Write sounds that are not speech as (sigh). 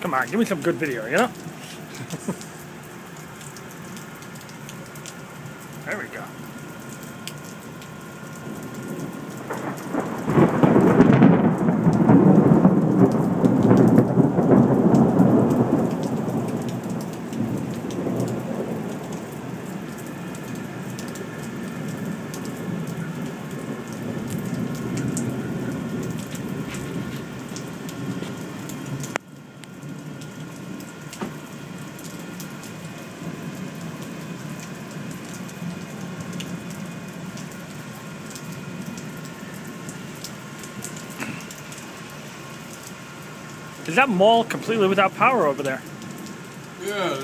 Come on, give me some good video, you know? (laughs) there we go. Is that mall completely without power over there? Yeah,